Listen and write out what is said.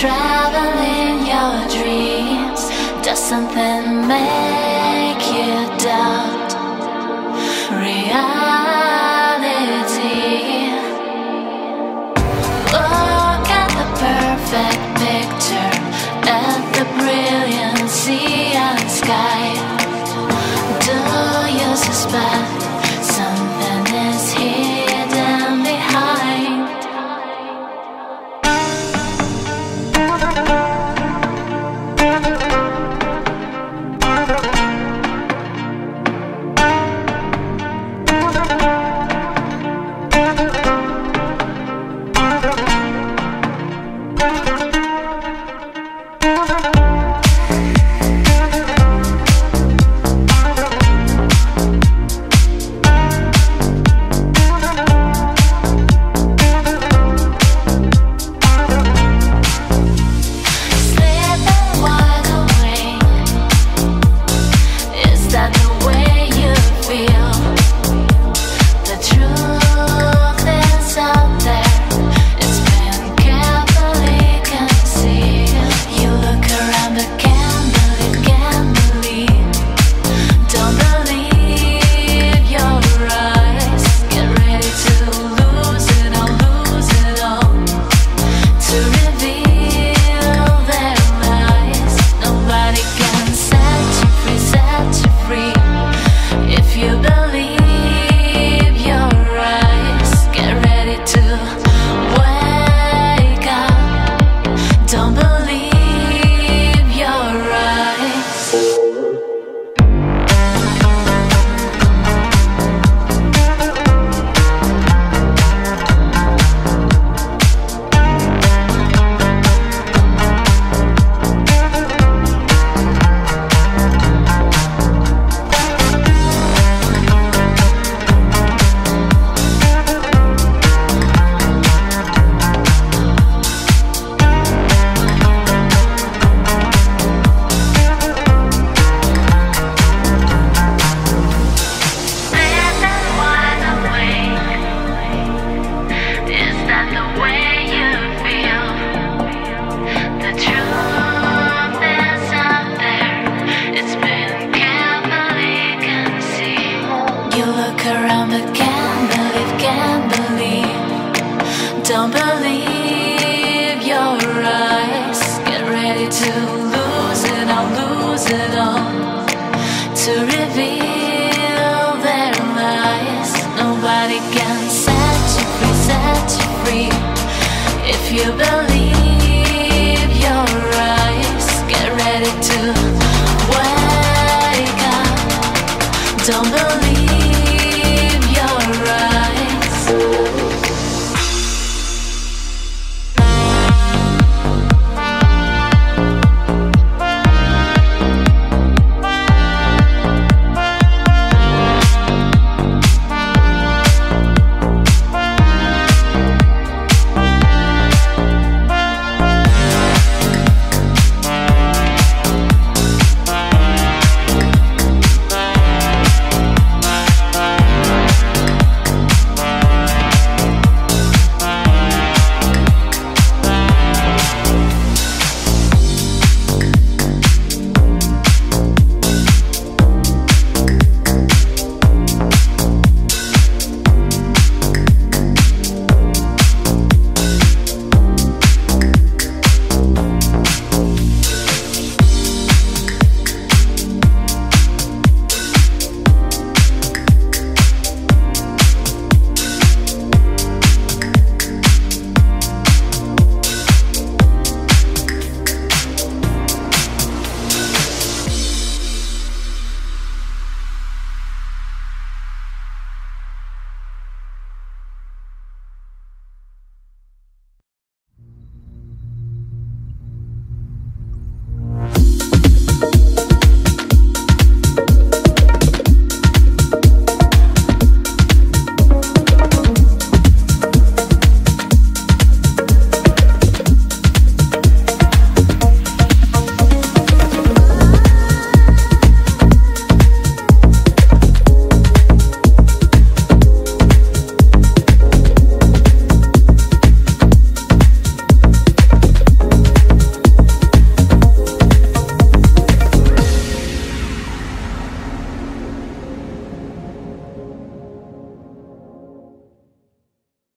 Traveling your dreams? Does something make you doubt reality? Look at the perfect picture, at the brilliant sea and sky. Do you suspect? can set you free, set you free. If you believe your eyes Get ready to wake up. Don't believe